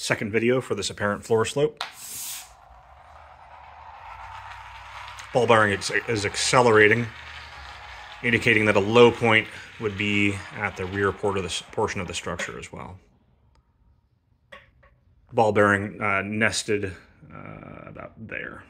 second video for this apparent floor slope. Ball bearing is accelerating, indicating that a low point would be at the rear port of this portion of the structure as well. Ball bearing uh, nested uh, about there.